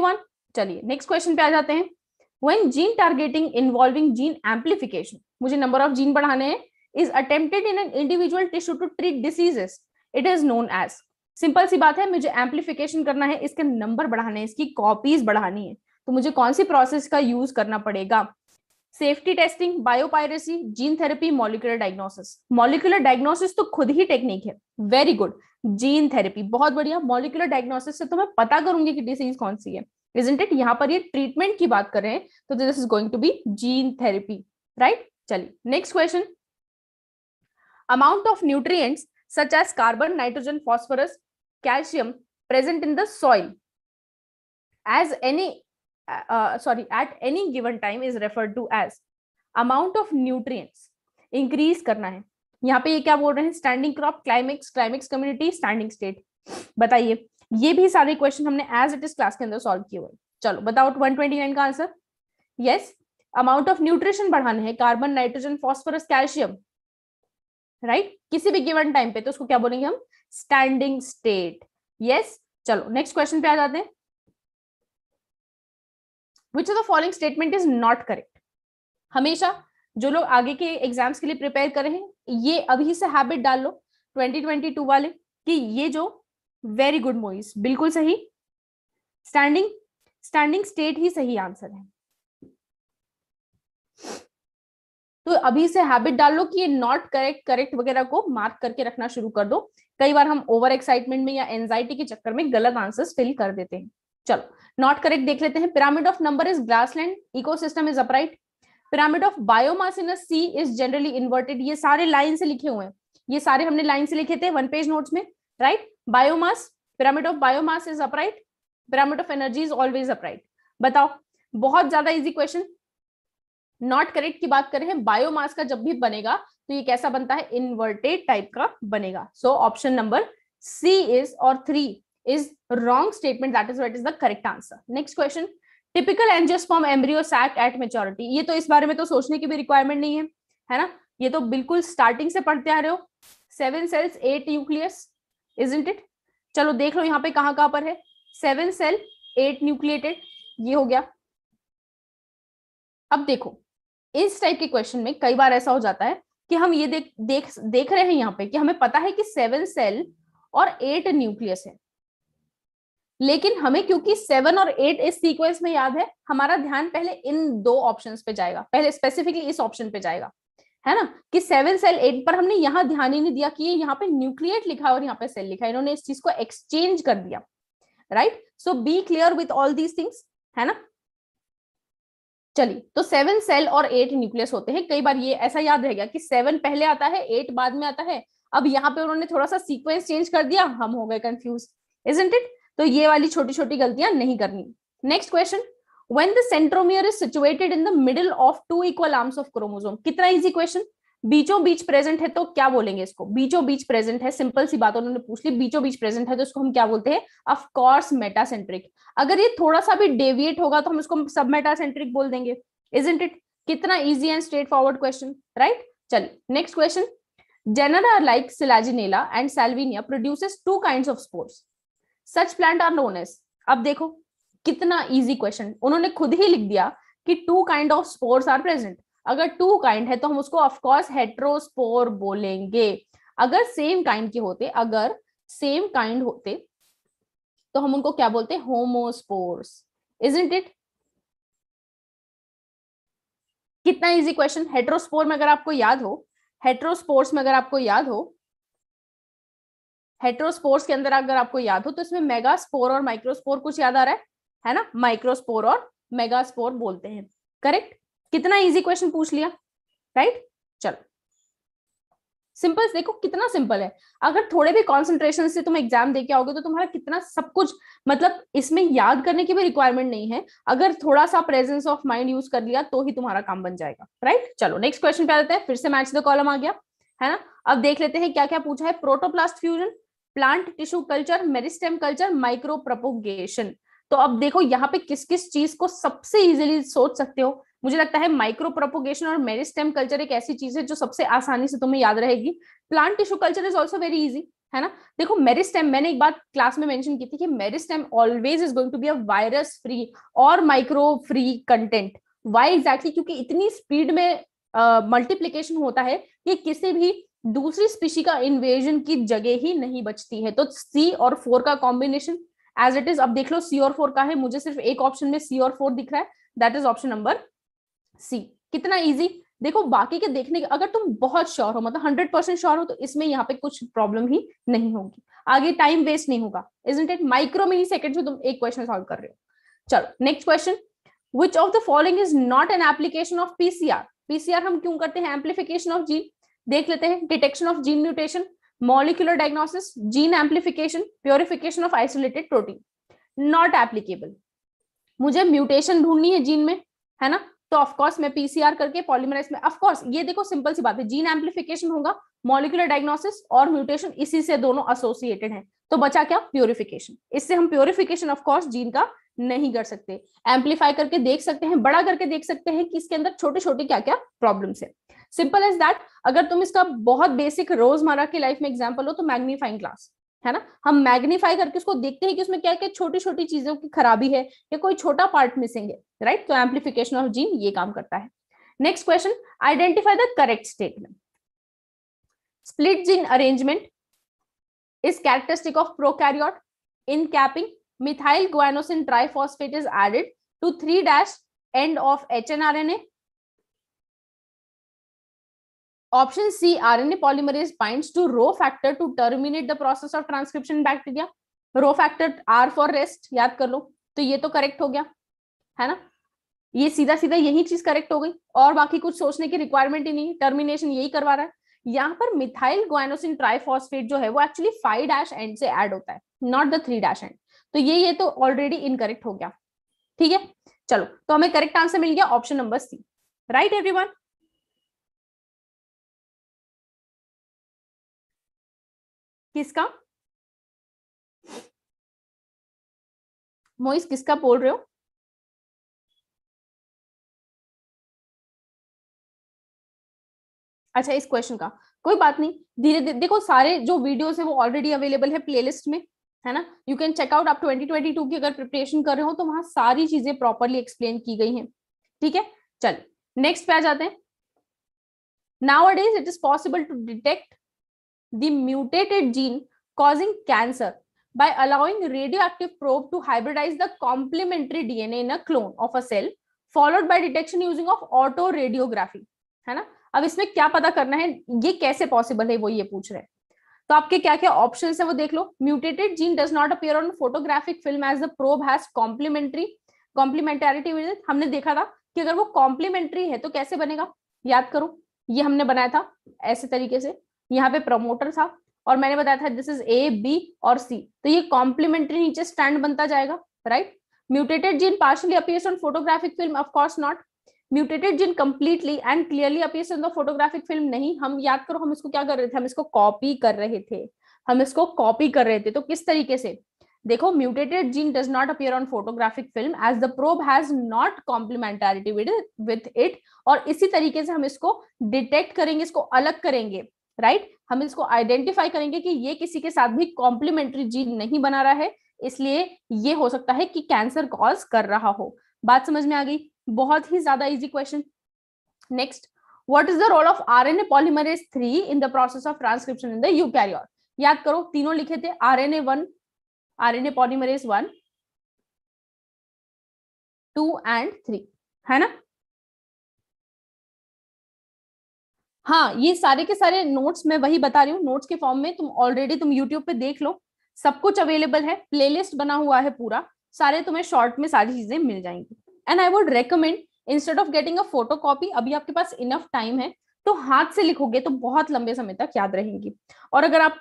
A: चलिए नेक्स्ट क्वेश्चन पे आ जाते हैं। When gene targeting involving gene amplification, मुझे नंबर ऑफ़ जीन बढ़ाने हैं। Is attempted in an individual tissue to treat diseases. It is known as. Simple सी बात है, मुझे एम्पलीफिकेशन करना है, इसके नंबर बढ़ाने हैं, इसकी कॉपीज बढ़ानी है। तो मुझे कौन सी प्रोसेस का यूज़ करना पड़ेगा? Safety testing biopiracy gene therapy molecular diagnosis molecular diagnosis तो खुद ही टेक्निक है। वेरी गुड जीन थेरेपी बहुत बढ़िया। मॉलिकुलर डायग्नोसिस से तो मैं पता करूँगी कि डिसीज कौन सी है। इजंट इट यहाँ पर ये ट्रीटमेंट की बात कर रहे हैं तो this is going to be gene therapy right चलिए next question amount of nutrients such as carbon nitrogen phosphorus calcium present in the soil as any uh, sorry at any given time is referred to as amount of nutrients. Increase करना है। यहाँ पे ये क्या बोल रहे हैं? Standing crop climax climax community standing state बताइए। ये भी सारे क्वेश्चन हमने एज इट इज़ क्लास के अंदर सॉल्व किए हुए चलो बताओ 129 का answer yes amount of nutrition बढ़ाना है। Carbon nitrogen phosphorus calcium right? right? किसी भी गिवन टाइम पे तो उसको क्या बोलेंगे हम? Standing state. यस चलो नेक्स्ट क्वेश्चन पे आ जाते हैं। Which of the following statement is not correct हमेशा जो लोग आगे के एग्ज़ाम्स के लिए प्रिपेयर कर रहे हैं, ये अभी से हैबिट डाल लो 2022 वाले, कि ये जो वेरी गुड मूवीज़ बिल्कुल सही। स्टैंडिंग स्टैंडिंग स्टेट ही सही आंसर है। तो अभी से हैबिट डाल लो कि ये नॉट करेक्ट करेक्ट वगैरह को मार्क करके रखना शुरू कर दो। कई बार हम ओवर एक्साइटमेंट में या एंजाइटी के चक्कर में गलत आंसर्स फिल कर देते हैं। चलो नॉट करेक्ट देख लेते हैं। Pyramid of number is grassland ecosystem is upright pyramid of biomass in sea is generally inverted ये सारे लाइन से लिखे हुए हैं। ये सारे हमने लाइन से लिखे थे वन पेज नोट्स में right biomass pyramid of biomass is upright pyramid of energy is always upright बताओ, बहुत ज़्यादा इजी क्वेश्चन नॉट करेक्ट की बात करें बायोमास का जब भी बनेगा तो ये कैसा बनता है? इन्वर्टेड टाइप का बनेगा। So option number C is और three is wrong statement that is what is the correct answer next question typical angiosperm embryo sac at maturity ये तो इस बारे में तो सोचने की भी रिक्वायरमेंट नहीं है है ना? ये तो बिल्कुल स्टार्टिंग से पढ़ते आ रहे हो। Seven cells eight nucleus isn't it चलो देख लो यहाँ पे कहाँ कहाँ पर है। सेवन सेल एट न्यूक्लिएटेड ये हो गया। अब देखो। इस टाइप के क्वेश्चन में कई बार ऐसा हो जाता है कि हम ये देख देख देख रहे हैं यहाँ पे कि हमें पता है कि सेवन सेल और एट न्यूक्लियस है। लेकिन हमें क्योंकि सेवन और एट इस सीक्वेंस में याद है, हमारा ध्यान पहले इन दो ऑप्शंस पे जाएगा, पहले स्पेसिफिकली इस ऑप्शन पे जाएगा। है ना? कि सेवन सेल एट पर हमने यहाँ ध्यान ही नहीं दिया कि यहाँ पे न्यूक्लिएट लिखा और यहाँ पे सेल लिखा, इन्होंने इस चीज़ को एक्सचेंज कर दिया। Right so be clear with all these things है ना? चलिए तो सेवन सेल और एट न्यूक्लियस होते हैं। कई बार ये ऐसा याद रहेगा कि सेवन पहले आता है एट बाद में आता है। अब यहाँ पे उन्होंने थोड़ा सा सीक्वेंस चेंज कर दिया, हम हो गए कंफ्यूज इज़ इंट इट तो ये वाली छोटी छोटी गलतियाँ नहीं करनी। Next question when the centromere is situated in the middle of two equal arms of chromosome, कितना इजी क्वेश्चन बीचों बीच प्रेजेंट है तो क्या बोलेंगे इसको? बीचों बीच प्रेजेंट है सिंपल सी बात उन्होंने पूछ ली। बीचों बीच प्रेजेंट है तो इसको हम क्या बोलते हैं? ऑफ़ कोर्स मेटासेंट्रिक अगर ये थोड़ा सा भी डेविएट होगा तो हम इसको सब मेटासेंट्रिक बोल देंगे। इज़ इट कितना easy and straight forward question right चलिए next question Genera like Selaginella and Salvinia produces two kinds of spores. Such plant are known as. अब देखो, कितना इजी क्वेश्चन उन्होंने खुद ही लिख दिया कि two kind of spores are present अगर टू काइंड है तो हम उसको ऑफकोर्स हेट्रोस्पोर बोलेंगे। अगर सेम काइंड के होते, अगर सेम काइंड होते तो हम उनको क्या बोलते? होमोस्पोर्स इज़ इट कितना इजी क्वेश्चन हेट्रोस्पोर में अगर आपको याद हो हेट्रोस्पोर्स में अगर आपको याद हो हेट्रोस्पोर्स के अंदर अगर आपको याद हो तो इसमें मेगास्पोर और माइक्रोस्पोर कुछ याद आ रहा है है ना? माइक्रोस्पोर और मेगास्पोर बोलते हैं। करेक्ट कितना इजी क्वेश्चन पूछ लिया? राइट चलो। सिंपल देखो कितना सिंपल है। अगर थोड़े भी कॉन्सेंट्रेशन से तुम एग्ज़ाम दे के आओगे तो तुम्हारा कितना सब कुछ मतलब इसमें याद करने की भी रिक्वायरमेंट नहीं है। अगर थोड़ा सा प्रेजेंस ऑफ़ माइंड यूज़ कर लिया तो ही तुम्हारा काम बन जाएगा। राइट चलो नेक्स्ट क्वेश्चन पे आते हैं। फिर से मैच द कॉलम आ गया। है ना? अब देख लेते हैं क्या क्या पूछा है। Protoplast fusion plant tissue culture meristem culture micro propagation तो अब देखो यहाँ पे किस किस चीज़ को सबसे इजीली सोच सकते हो। मुझे लगता है माइक्रो प्रोपोगेशन और मेरिस्टेम कल्चर एक ऐसी चीज़ है जो सबसे आसानी से तुम्हें याद रहेगी। Plant tissue culture is also very easy है ना? देखो मेरिस्टेम मैंने एक बात क्लास में मेंशन की थी कि meristem always is going to be a virus free और micro free content why exactly क्योंकि इतनी स्पीड में मल्टीप्लीकेशन uh, होता है कि किसी भी दूसरी स्पीशी का इन्वेजन की जगह ही नहीं बचती है। तो सी और फोर का कॉम्बिनेशन एज इट इज़ अब देख लो सी और फोर का है मुझे सिर्फ़ एक ऑप्शन में सी और फोर दिख रहा है that is option number C कितना इजी देखो बाकी के देखने के अगर तुम बहुत श्योर हो मतलब हंड्रेड परसेंट श्योर हो तो इसमें यहाँ पे कुछ प्रॉब्लम ही नहीं होगी। आगे टाइम वेस्ट नहीं होगा। Is it micro milli second में तुम एक क्वेश्चन सॉल्व कर रहे हो। चलो next question which of the following is not an application of PCR PCR हम क्यों करते हैं? एम्पलीफिकेशन ऑफ़ जीन देख लेते हैं। Detection of gene mutation molecular diagnosis gene amplification, purification of isolated protein not applicable मुझे म्यूटेशन ढूंढनी है जीन में है ना? तो ऑफकोर्स मैं पीसीआर करके पॉलीमराइज में ऑफकोर्स ये देखो सिंपल सी बात है जीन एम्पलीफिकेशन होगा मॉलिकुलर डायग्नोसिस और म्यूटेशन इसी से दोनों एसोसिएटेड है। तो बचा क्या? प्योरिफिकेशन इससे हम प्योरिफिकेशन ऑफकोर्स जीन का नहीं कर सकते। एम्पलीफाई करके देख सकते हैं, बड़ा करके देख सकते हैं कि इसके अंदर छोटे छोटे क्या क्या प्रॉब्लम्स है। सिंपल एज दैट अगर तुम इसका बहुत बेसिक रोज़मर्रा की लाइफ में एग्ज़ाम्पल हो तो मैग्नीफाइंग ग्लास है ना? हम मैग्नीफाई करके उसको देखते हैं कि उसमें क्या क्या छोटी छोटी चीज़ों की खराबी है या कोई छोटा पार्ट मिसिंग है राइट तो एम्पलीफिकेशन ऑफ़ जीन ये काम करता है। Next question identify the correct statement split gene arrangement is arrangement is characteristic of prokaryote in capping. Methyl guanosine triphosphate is added to 3 dash end of hnrna Option C, RNA polymerase binds to Rho factor to terminate the process of transcription bacteria. Rho factor R for rest याद कर लो। तो ये तो correct हो गया है ना? ये सीधा सीधा यही चीज़ करेक्ट हो गई। और बाकी कुछ सोचने की रिक्वायरमेंट ही नहीं टर्मिनेशन यही करवा रहा है। यहाँ पर मिथाइल ग्वाइनोसिन ट्राइफॉस्फेट जो है वो एक्चुअली फाइव डैश एंड से ऐड होता है not the three dash end तो ये ये तो ऑलरेडी इनकरेक्ट हो गया। ठीक है? चलो तो हमें करेक्ट आंसर मिल गया option number C right everyone किसका? मोइस किसका बोल रहे हो? अच्छा इस क्वेश्चन का। कोई बात नहीं। धीरे धीरे, देखो, सारे जो वीडियोस है, वो ऑलरेडी अवेलेबल है प्लेलिस्ट में, है ना? यू कैन चेक आउट आप 2022 की अगर प्रिपरेशन कर रहे हो तो वहाँ सारी चीज़ें प्रॉपरली एक्सप्लेन की गई हैं। ठीक है? चल नेक्स्ट पे आ जाते हैं। Now days it is possible to detect the mutated gene causing cancer by allowing radioactive probe to hybridize the complementary DNA in a clone of a cell, followed by detection using of auto radiography है ना? अब इसमें क्या पता करना है? ये कैसे पॉसिबल है? वो ये पूछ रहे हैं। तो आपके क्या क्या ऑप्शन है वो देख लो। Mutated gene does not appear on photographic film as the probe has complementary complementarity हमने देखा था कि अगर वो कॉम्प्लीमेंट्री है तो कैसे बनेगा? याद करो, ये हमने बनाया था ऐसे तरीके से। यहाँ पे प्रमोटर था और मैंने बताया था दिस इज़ ए बी और सी तो ये कॉम्प्लीमेंट्री नीचे स्टैंड बनता जाएगा right mutated gene partially appears on photographic film of course not mutated gene completely and clearly appears in the photographic film नहीं। हम याद करो, हम इसको क्या कर रहे थे? हम इसको कॉपी कर रहे थे। हम इसको कॉपी कर रहे थे। तो किस तरीके से? देखो mutated gene does not appear on photographic film as the probe has not complementarity with it और इसी तरीके से हम इसको डिटेक्ट करेंगे, इसको अलग करेंगे। राइट? right? हम इसको आइडेंटिफाई करेंगे कि ये किसी के साथ भी कॉम्प्लीमेंट्री जीन नहीं बना रहा है, इसलिए ये हो सकता है कि कैंसर कॉज कर रहा हो। बात समझ में आ गई? बहुत ही ज़्यादा easy question next what is the role of RNA polymerase three in the process of transcription in the eukaryote याद करो, तीनों लिखे थे RNA one RNA polymerase one two and three है ना? हाँ ये सारे के सारे नोट्स मैं वही बता रही हूँ। नोट्स के फॉर्म में तुम ऑलरेडी तुम यूट्यूब पे देख लो। सब कुछ अवेलेबल है। प्लेलिस्ट बना हुआ है पूरा। सारे तुम्हें शॉर्ट में सारी चीज़ें मिल जाएँगी। And I would recommend instead of getting a photo copy अभी आपके पास इनफ टाइम है तो हाथ से लिखोगे तो बहुत लंबे समय तक याद रहेंगी। और अगर आप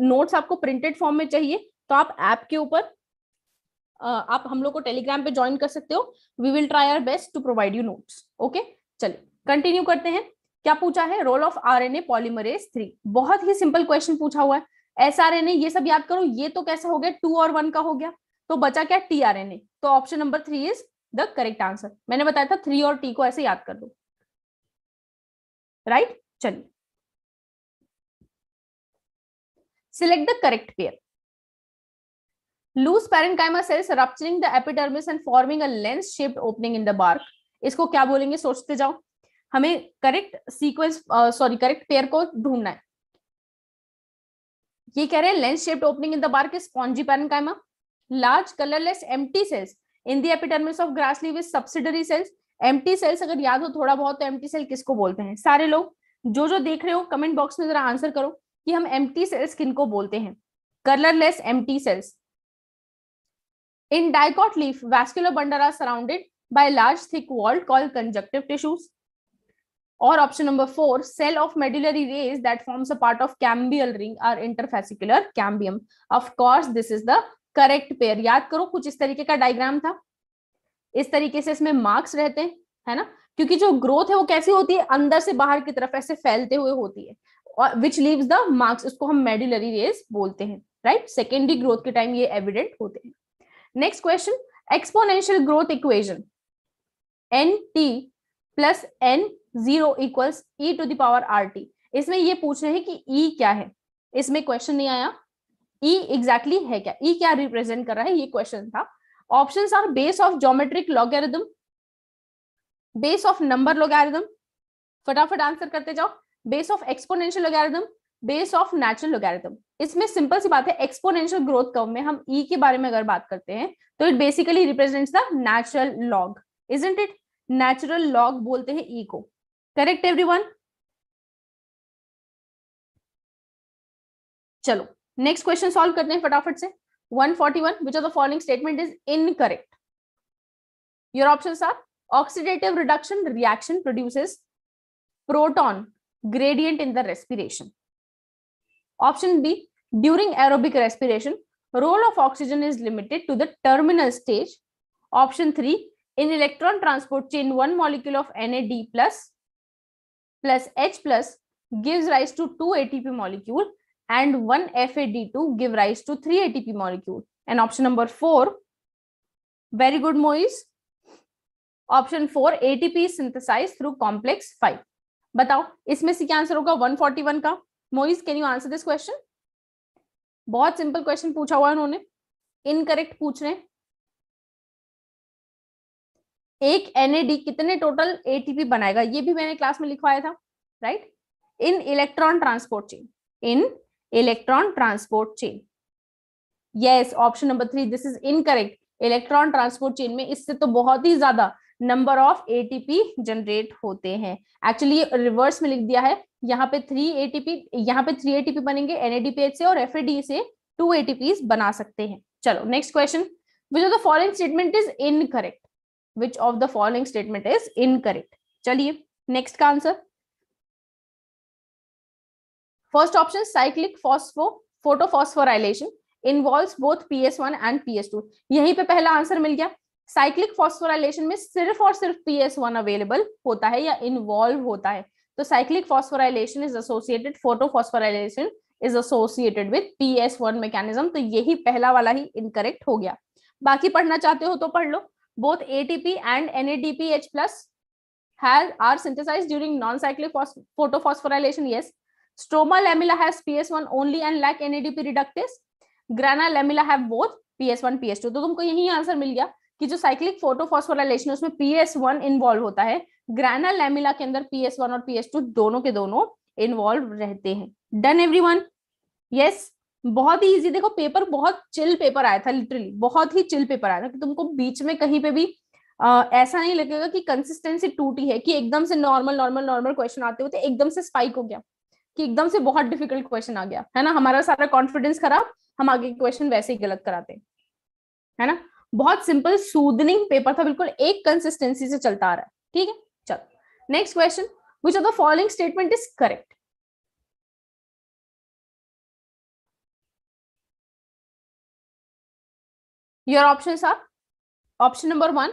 A: नोट्स uh, आपको प्रिंटेड फॉर्म में चाहिए तो आप ऐप के ऊपर uh, आप हम लोग को टेलीग्राम पे ज्वाइन कर सकते हो। We will try our best to provide you notes okay चलिए कंटिन्यू करते हैं। क्या पूछा है? Role of R N A polymerase three बहुत ही सिंपल क्वेश्चन पूछा हुआ है। एस आर एन ए ये सब याद करो, ये तो कैसे हो गया? टू और वन का हो गया। तो बचा क्या टी आर एन ए तो option number three is the correct answer मैंने बताया था थ्री और टी को ऐसे याद कर दो। राइट चलिए। Select the correct pair loose parenchyma cells rupturing the epidermis and forming a lens shaped opening in the bark. इसको क्या बोलेंगे? सोचते जाओ। हमें correct sequence sorry correct pair को ढूंढना है। ये कह रहे हैं lens shaped opening in the bark is spongy parenchyma large colourless empty cells in the epidermis of grass leave is subsidiary cells empty cells अगर याद हो थोड़ा बहुत तो एम्प्टी सेल किसको बोलते हैं? सारे लोग, जो जो देख रहे हो कमेंट बॉक्स में जरा आंसर करो कि हम एम्प्टी सेल्स किनको बोलते हैं। Colourless empty cells in dicot leaf vascular bundle are surrounded by large thick wall called conjunctive tissues. Or option number four, cell of medullary rays that forms a part of cambial ring or interfascicular cambium. Of course, this is the correct pair. याद करो कुछ इस तरीके का diagram था। इस तरीके से इसमें मार्क्स रहते हैं है ना? क्योंकि जो ग्रोथ है वो कैसी होती है? अंदर से बाहर की तरफ़ ऐसे फैलते हुए होती है। और विच लीव्स द मार्क्स उसको हम मेडुलरी रेज बोलते हैं राइट सेकेंडरी ग्रोथ के टाइम ये एविडेंट होते हैं। Next question exponential growth equation N T plus N zero equals e to the power R T. इसमें ये पूछ रहे हैं कि ई e क्या है? इसमें क्वेश्चन नहीं आया। ई e एग्जैक्टली exactly है क्या? ई e क्या रिप्रेजेंट कर रहा है? ये क्वेश्चन था। Option are base of geometric logarithm base of number logarithm फटाफट आंसर करते जाओ। Base of exponential logarithm base of natural logarithm इसमें सिंपल सी बात है एक्सपोनेंशियल ग्रोथ कर्व में हम ई के बारे में अगर बात करते हैं तो it basically represents the natural log isn't it natural log बोलते हैं ई को। करेक्ट एवरीवन चलो नेक्स्ट क्वेश्चन सॉल्व करते हैं फटाफट से 141 which of the following statement is incorrect your options are oxidative reduction reaction produces proton gradient in the respiration option b during aerobic respiration role of oxygen is limited to the terminal stage option 3 in electron transport chain one molecule of nad plus plus h plus gives rise to two atp molecule and one fad2 give rise to three atp molecule and option number four very good moise option four atp is synthesized through complex 5 बताओ इसमें से क्या answer होगा 141 का moist can you answer this question बहुत simple question पूछा हुआ है उन्होंने इनकरेक्ट पूछ रहे एक एनएडी कितने टोटल एटीपी बनाएगा? ये भी मैंने क्लास में लिखवाया था right in electron transport chain in electron transport chain yes option number three this is incorrect electron transport chain में इससे तो बहुत ही ज़्यादा नंबर ऑफ़ एटीपी जनरेट होते हैं। एक्चुअली ये रिवर्स में लिख दिया है। यहाँ पे थ्री एटीपी यहाँ पे थ्री एटीपी बनेंगे एनएडीपीएच से और एफएडी से टू एटीपी बना सकते हैं। चलो next question which of the statement is incorrect statement is incorrect चलिए नेक्स्ट का answer first option cyclic phospho photophosphorylation involve both P S one and P S two यहीं पे पहला आंसर मिल गया. साइक्लिक फॉस्फोराइलेशन में सिर्फ़ और सिर्फ़ पी एस वन अवेलेबल होता है या इन्वॉल्व होता है? तो cyclic cyclic phosphorylation is associated photophosphorylation is associated with PS1 mechanism. तो यही पहला वाला ही इनकरेक्ट हो गया. बाकी पढ़ना चाहते हो तो पढ़ लो. Both ATP and NADPH plus has are synthesized during non-cyclic photophosphorylation yes stroma lamella has PS1 only and lack NADP reductase grana lamella have both PS1 PS2 तो तुमको यही आंसर मिल गया कि जो साइक्लिक फोटोफॉस्फोराइलेशन उसमें PS1 इन्वॉल्व होता है ग्रैनल लैमिला के अंदर पी एस वन और पी एस टू दोनों के दोनों इन्वॉल्व रहते हैं डन एवरी वन यस बहुत ही इजी देखो पेपर बहुत चिल पेपर आया था लिटरली बहुत ही चिल पेपर आया था कि तुमको बीच में कहीं पे भी आ, ऐसा नहीं लगेगा कि कंसिस्टेंसी टूटी है कि एकदम से नॉर्मल नॉर्मल नॉर्मल क्वेश्चन आते होते एकदम से स्पाइक हो गया कि एकदम से बहुत डिफ़िकल्ट क्वेश्चन आ गया है ना? हमारा सारा कॉन्फिडेंस खराब हम आगे क्वेश्चन वैसे ही गलत कराते है ना? बहुत सिंपल सूदनिंग पेपर था बिल्कुल एक कंसिस्टेंसी से चलता आ रहा है ठीक है? Next question, which of the following statement is correct? Your options are option number one,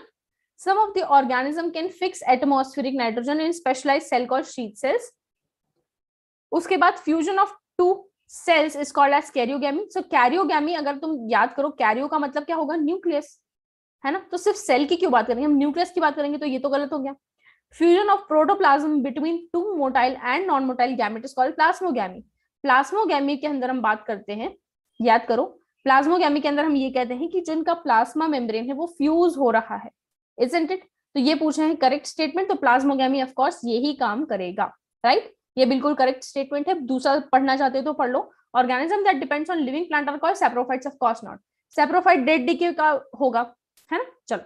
A: some of the organism can fix atmospheric nitrogen in specialized cell called sheath cells. उसके बाद fusion of two cells is called as karyogamy so karyogamy अगर तुम याद करो Cairo का मतलब क्या होगा न्यूक्लियस है ना तो सिर्फ़ सेल की क्यों बात करेंगे हम न्यूक्लियस की बात करेंगे तो ये तो गलत हो गया fusion of protoplasm between two motile and non motile gamete is called plasmogamy plasmogamy के अंदर हम बात करते हैं याद करो प्लाज्मोगैमी के अंदर हम ये कहते हैं कि जो इनका प्लाज्मा मेम्ब्रेन है वो फ्यूज हो रहा है इजेंट इट तो ये पूछे हैं करेक्ट स्टेटमेंट तो प्लाज्मोगैमी ऑफ़ कोर्स यही काम करेगा राइट ये बिल्कुल करेक्ट स्टेटमेंट है, दूसरा पढ़ना चाहते हो तो पढ़ लो। Organism that depends on living plant are called saprophytes of course not saprophyte dead decay का होगा, है ना? चलो।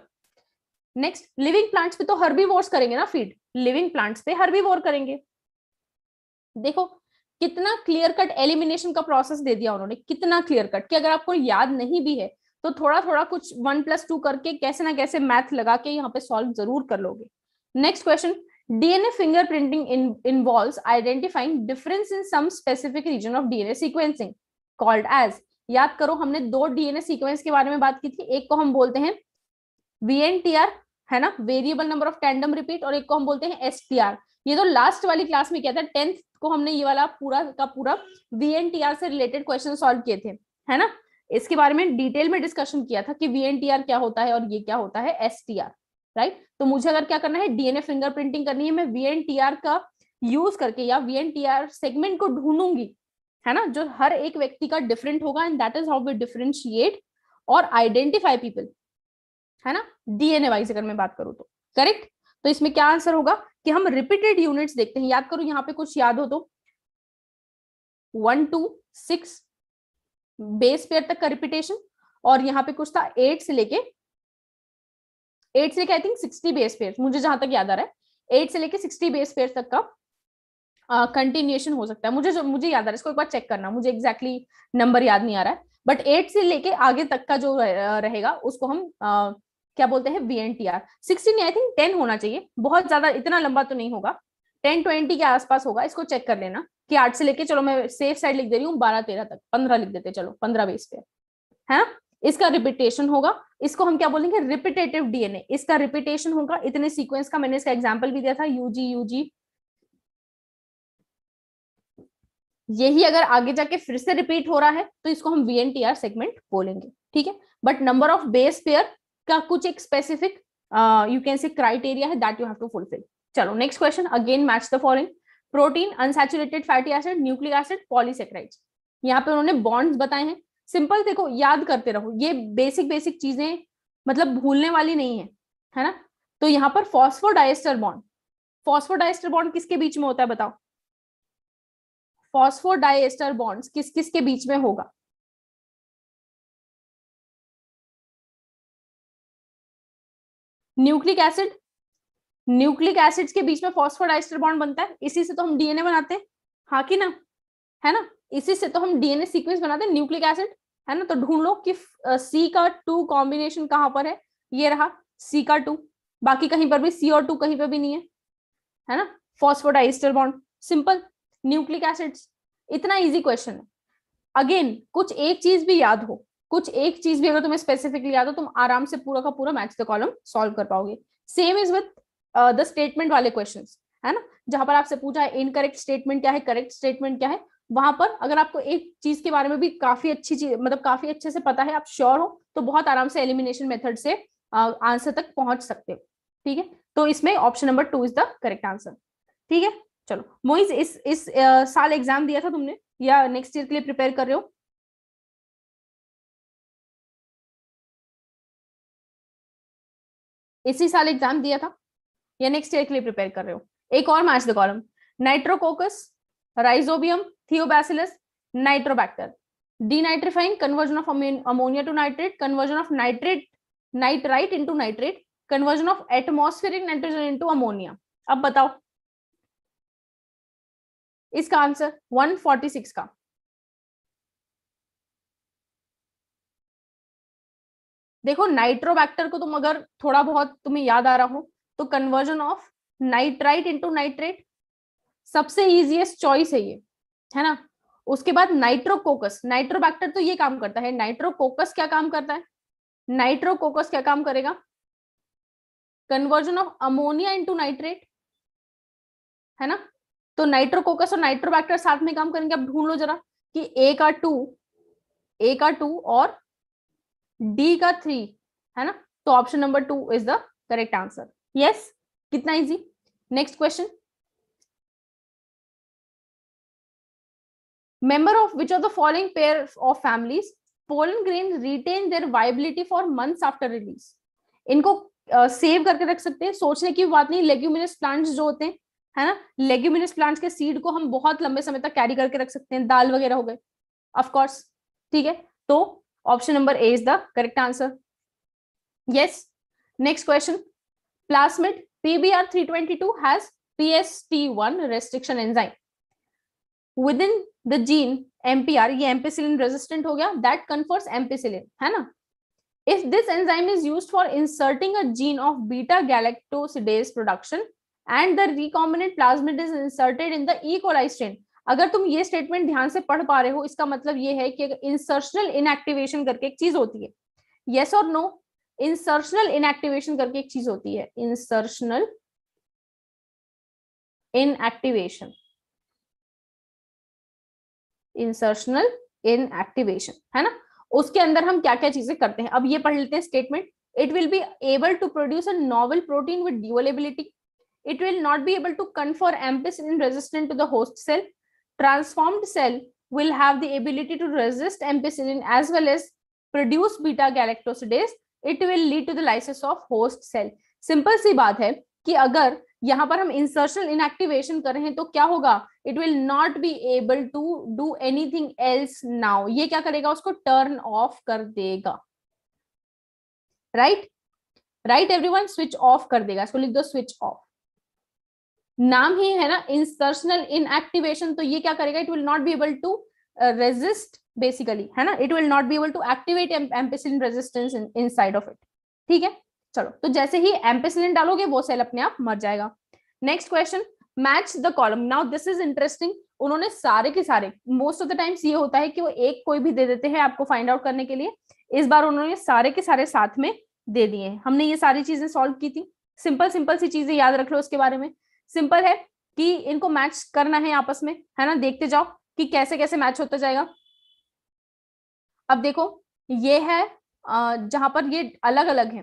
A: नेक्स्ट लिविंग प्लांट्स पे तो हर्बीवोर्स करेंगे ना फ़ीड लिविंग प्लांट्स पे हर्बीवोर करेंगे। देखो कितना क्लियर कट एलिमिनेशन का प्रोसेस दे दिया उन्होंने, कितना क्लियर कट कि अगर आपको याद नहीं भी है तो थोड़ा थोड़ा कुछ वन प्लस टू करके कैसे ना कैसे मैथ लगा के यहाँ पे सॉल्व ज़रूर कर लोगे। Next question DNA fingerprinting involves identifying difference in some specific region of DNA sequencing called as याद करो, हमने दो डीएनए सीक्वेंस के बारे में बात की थी, एक को हम बोलते हैं वीएनटीआर है ना? Variable number of tandem repeat और एक को हम बोलते हैं एस ये तो लास्ट वाली क्लास में किया था टेंथ को हमने ये वाला पूरा का पूरा वीएनटीआर से रिलेटेड क्वेश्चन सॉल्व किए थे, है ना? इसके बारे में डिटेल में डिस्कशन किया था कि वीएनटीआर क्या होता है और ये क्या होता है एसटीआर राइट तो मुझे अगर क्या करना है डीएनए फिंगरप्रिंटिंग करनी है, मैं वीएनटीआर का यूज़ करके या वीएनटीआर सेगमेंट को ढूंढूँगी, है ना? जो हर एक व्यक्ति का डिफरेंट होगा and that is how we differentiate और आइडेंटिफाई पीपल है ना? डीएनए वाइज अगर मैं बात करूँ तो करेक्ट तो इसमें क्या आंसर होगा कि हम रिपीटेड यूनिट्स देखते हैं। याद करो यहाँ पे कुछ याद हो तो। One two six base pair तक का रिपीटेशन और यहाँ पे कुछ था एट से लेके एट से लेके I think sixty base pair मुझे जहाँ तक याद आ रहा है एट से लेके सिक्सटी बेस पेयर तक का कंटिन्यूएशन uh, हो सकता है। मुझे जो मुझे याद आ रहा है इसको एक बार चेक करना। मुझे एग्जैक्टली exactly नंबर याद नहीं आ रहा है। बट एट से लेके आगे तक का जो रहेगा उसको हम क्या बोलते हैं? V N T R sixteen I think ten होना चाहिए। बहुत ज़्यादा, इतना लंबा तो नहीं होगा। टेन ट्वेंटी के आसपास होगा। इसको चेक कर लेना कि आठ से लेके, चलो मैं सेफ़ साइड लिख दे रही हूँ, बारह, तेरह तक। पंद्रह लिख देते चलो, पंद्रह बेस पे। है ना? इसका रिपीटेशन होगा। इसको हम क्या बोलेंगे? रिपीटेटिव डीएनए इसका रिपीटेशन होगा। इतने सीक्वेंस का मैंने इसका एग्ज़ाम्पल भी दिया था यूजी यूजी यही अगर आगे जाके फिर से रिपीट हो रहा है तो इसको हम वी सेगमेंट बोलेंगे। ठीक है? But number of base pair का कुछ एक specific you can say criteria है that you have to fulfil चलो next question again match the following protein unsaturated fatty acid nucleic acid polysaccharides यहाँ पे उन्होंने बॉन्ड्स बताए हैं। सिंपल देखो, याद करते रहो। ये बेसिक बेसिक चीज़ें मतलब भूलने वाली नहीं है है ना? तो यहाँ पर फॉस्फोडाइस्टर बॉन्ड फॉस्फोडाइस्टर बॉन्ड किसके बीच में होता है बताओ? फॉस्फोडाइस्टर बॉन्ड्स किस किस के बीच में होगा? न्यूक्लिक एसिड, न्यूक्लिक एसिड्स के बीच में फॉस्फोडाइस्टर बॉन्ड बनता है, इसी से तो हम डीएनए बनाते हैं। हाँ कि ना? है ना? इसी से तो हम डीएनए सीक्वेंस बनाते हैं, न्यूक्लिक एसिड, है ना? तो ढूंढ लो कि सी का टू कॉम्बिनेशन कहाँ पर है। ये रहा सी का टू बाकी कहीं पर भी सी और टू कहीं पर भी नहीं है। है ना? Phosphodiester bond simple nucleic acids. इतना इजी क्वेश्चन है। अगेन कुछ एक चीज़ भी याद हो। कुछ एक चीज़ भी अगर तुम्हें स्पेसिफिकली हो तुम आराम से पूरा का पूरा मैच द कॉलम सॉल्व कर पाओगे। Same is with the statement वाले क्वेश्चन है ना? जहाँ पर आपसे पूछा है इनकरेक्ट स्टेटमेंट क्या है करेक्ट स्टेटमेंट क्या है वहाँ पर अगर आपको एक चीज़ के बारे में भी काफ़ी अच्छी चीज़ मतलब काफ़ी अच्छे से पता है आप श्योर हो तो बहुत आराम से एलिमिनेशन मेथड से आंसर uh, तक पहुँच सकते हो ठीक है? तो इसमें option number two is the correct answer ठीक है? चलो मोइज इस इस आ, साल एग्ज़ाम दिया था तुमने या नेक्स्ट ईयर के लिए प्रिपेयर कर रहे हो? इसी साल एग्ज़ाम दिया था। या नेक्स्ट ईयर के लिए प्रिपेयर कर रहे हो। एक और match the column Nitrococcus Rhizobium Thiobacillus Nitrobacter denitrifying conversion of ammonia to nitrate conversion of nitrate nitrite into nitrate conversion of atmospheric nitrogen into ammonia अब बताओ। इसका आंसर 146 का। देखो नाइट्रोबैक्टर को तुम अगर थोड़ा बहुत तुम्हें याद आ रहा हो तो conversion of nitrite into nitrate सबसे इजीएस्ट चॉइस है ये, है ना? उसके बाद नाइट्रोकोकस नाइट्रोबैक्टर तो ये काम करता है नाइट्रोकोकस क्या काम करता है? नाइट्रोकोकस क्या काम करेगा? Conversion of ammonia into nitrate है ना? तो नाइट्रोकोकस और नाइट्रोबैक्टर साथ में काम करेंगे, अब ढूंढ लो जरा कि ए का टू ए का टू और डी का थ्री है ना? तो option number two is the correct answer yes कितना easy next question member of which of the following pair of families pollen grains retain their viability for months after release? इनको save uh, करके रख सकते हैं। सोचने की बात नहीं लेग्यूमिनस प्लांट्स जो होते हैं है ना? लेग्यूमिनस प्लांट्स के सीड को हम बहुत लंबे समय तक कैरी करके रख सकते हैं। दाल वगैरह हो गए। ऑफकोर्स ठीक है? तो option number A is the correct answer yes next question plasmid pBR 322 has PST1 restriction enzyme within the gene MPR ये ampicillin resistant हो गया that confers ampicillin है ना if this enzyme is used for inserting a gene of beta galactosidase production and the recombinant plasmid is inserted in the E coli strain अगर तुम ये statement ध्यान से पढ़ पा रहे हो, इसका मतलब ये है कि इंसर्शनल इनएक्टिवेशन करके एक चीज़ होती है। यस और नो इंसर्शनल इनएक्टिवेशन करके एक चीज़ होती है। इंसर्शनल इनएक्टिवेशन इंसर्शनल इनएक्टिवेशन है ना? उसके अंदर हम क्या क्या चीज़ें करते हैं? अब ये पढ़ लेते हैं statement it will be able to produce novel protein with dual ability it will not be able to confer ampicillin resistant to the host cell. Transformed cell will have the ability to resist ampicillin as well as produce beta galactosidase. It will lead to the lysis of host cell. Simple सी बात है कि अगर यहाँ पर हम insertional inactivation कर रहे हैं तो क्या होगा it will not be able to do anything else now ये क्या करेगा उसको टर्न ऑफ़ कर देगा right right everyone switch off कर देगा इसको लिख दो स्विच ऑफ़ नाम ही है ना इंसर्शनल इनएक्टिवेशन तो ये क्या करेगा? It will not be able to resist basically है ना? It will not be able to activate ampicillin resistance inside of it ठीक है? चलो तो जैसे ही एम्पेसिलिन डालोगे, वो सेल अपने आप मर जाएगा। Next question match the column now this is interesting उन्होंने सारे के सारे मोस्ट ऑफ़ द टाइम्स ये होता है कि वो एक कोई भी दे देते हैं आपको फाइंड आउट करने के लिए। इस बार उन्होंने सारे के सारे साथ में दे दिए हमने ये सारी चीज़ें सॉल्व की थी। सिंपल सिंपल सी चीज़ें याद रख लो उसके बारे में। सिंपल है कि इनको मैच करना है आपस में, है ना? देखते जाओ कि कैसे कैसे मैच होता जाएगा। अब देखो, ये है जहाँ पर ये अलग अलग है।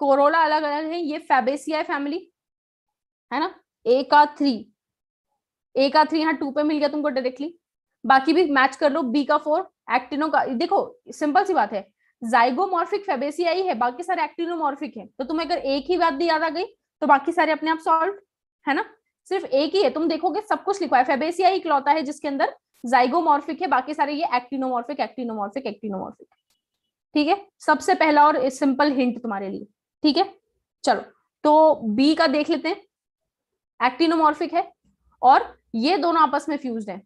A: कोरोला अलग अलग है, ये फैबेसिया फैमिली है ना? ए का थ्री ए का थ्री यहाँ टू पे मिल गया तुमको डायरेक्टली बाकी भी मैच कर लो बी का फोर एक्टिनो का, देखो सिंपल सी बात है। जाइगोमॉर्फिक फेबेसिया ही है, बाकी सारे एक्टिनोमॉर्फिक है। तो तुम्हें अगर एक ही बात याद आ गई तो बाकी सारे अपने आप सॉल्व है ना? सिर्फ़ एक ही है। तुम देखोगे सब कुछ लिखवा है। फेबेसिया ही इकलौता है जिसके अंदर जाइगोमॉर्फिक है, बाकी सारे ये एक्टिनोमॉर्फिक एक्टिनोमॉर्फिक एक्टिनोमॉर्फिक ठीक है? सबसे पहला और सिंपल हिंट तुम्हारे लिए। ठीक है? चलो तो बी का देख लेते हैं। एक्टिनोमॉर्फिक है और ये दोनों आपस में फ्यूज है।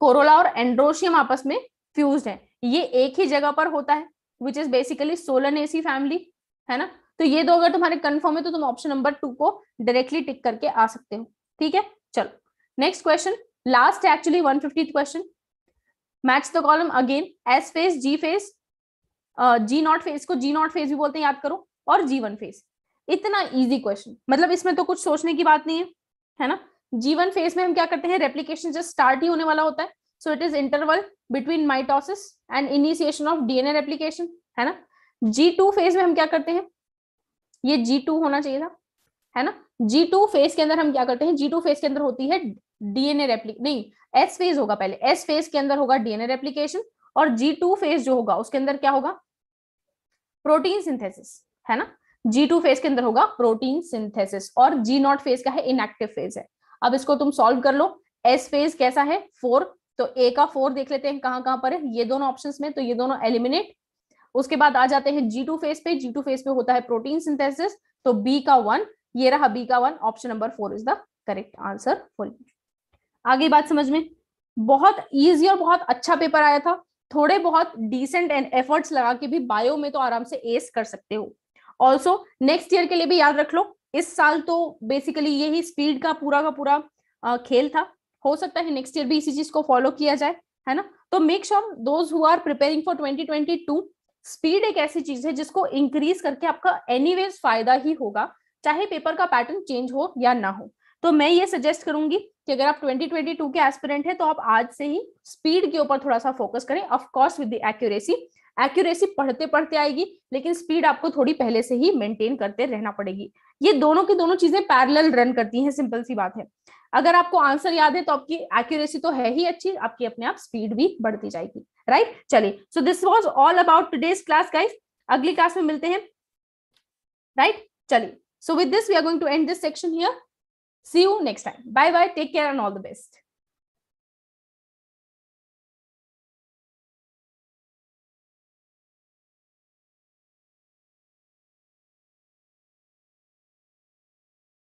A: कोरोला और एंड्रोशियम आपस में फ्यूज है। ये एक ही जगह पर होता है which is basically Solanaceae family है ना? तो ये दो अगर तुम्हारे कंफर्म है तो तुम ऑप्शन नंबर टू को डायरेक्टली टिक करके आ सकते हो। ठीक है? चलो। Next question last actually one fifty question match the column again S phase G phase G naught phase को जी नॉट फेस भी बोलते हैं, याद करो, और जी वन फेस इतना इजी क्वेश्चन मतलब इसमें तो कुछ सोचने की बात नहीं है है ना? जीवन फ़ेज़ में हम क्या करते हैं रेप्लीकेशन जस्ट स्टार्ट ही होने वाला होता है। So it is interval between mitosis and initiation of DNA replication है ना? जी टू फ़ेज़ में हम क्या करते हैं ये जी टू होना चाहिए था, है ना? जी टू फ़ेज़ के अंदर हम क्या करते हैं? जी टू फ़ेज़ के अंदर होती है डीएनए रेप्लिक नहीं एस फ़ेज़ होगा पहले। एस फ़ेज़ के अंदर होगा डीएनए रेप्लीकेशन और जी टू फ़ेज़ जो होगा, उसके अंदर क्या होगा? प्रोटीन सिंथेसिस है ना? जी टू फ़ेज़ के अंदर होगा प्रोटीन सिंथेसिस और जी नॉट फ़ेज़ का है इनएक्टिव फ़ेज़ है। अब इसको तुम सॉल्व कर लो। एस फ़ेज़ कैसा है? फोर तो ए का फोर देख लेते हैं कहाँ कहाँ पर है। ये दोनों ऑप्शन में तो ये दोनों एलिमिनेट उसके बाद आ जाते हैं जी टू फ़ेज़ पे। जी टू फ़ेज़ पे होता है प्रोटीन सिंथेसिस तो बी का वन ये रहा बी का one option number four is the correct answer full आगे बात समझ में? बहुत इजी और बहुत अच्छा पेपर आया था। थोड़े बहुत डिसेंट एंड एफर्ट्स लगा के भी बायो में तो आराम से एस कर सकते हो। ऑल्सो नेक्स्ट ईयर के लिए भी याद रख लो। इस साल तो बेसिकली यही स्पीड का पूरा का पूरा खेल था। हो सकता है नेक्स्ट ईयर भी इसी चीज़ को फॉलो किया जाए, है ना? तो make sure those who are preparing for 2022 speed एक ऐसी चीज़ है जिसको इंक्रीज करके आपका एनीवेज फ़ायदा ही होगा, चाहे पेपर का पैटर्न चेंज हो या ना हो। तो मैं ये सजेस्ट करूँगी कि अगर आप 2022 के एस्पिरेंट है तो आप आज से ही स्पीड के ऊपर थोड़ा सा फोकस करें। Of course with the accuracy accuracy पढ़ते पढ़ते आएगी, लेकिन स्पीड आपको थोड़ी पहले से ही मेंटेन करते रहना पड़ेगी। ये दोनों की दोनों चीज़ें पैरेलल रन करती हैं सिंपल सी बात है। अगर आपको आंसर याद है तो आपकी एक्यूरेसी तो है ही अच्छी, आपकी अपने आप स्पीड भी बढ़ती जाएगी। राइट चलिए so this was all about today's class guys अगली क्लास में मिलते हैं राइट चलिए so with this we are going to end this section here see you next time bye bye take care and all the best